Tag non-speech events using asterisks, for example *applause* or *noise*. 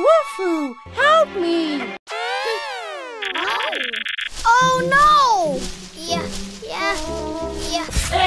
Woofoo, help me! *laughs* Oh no! Yeah, yeah, yeah.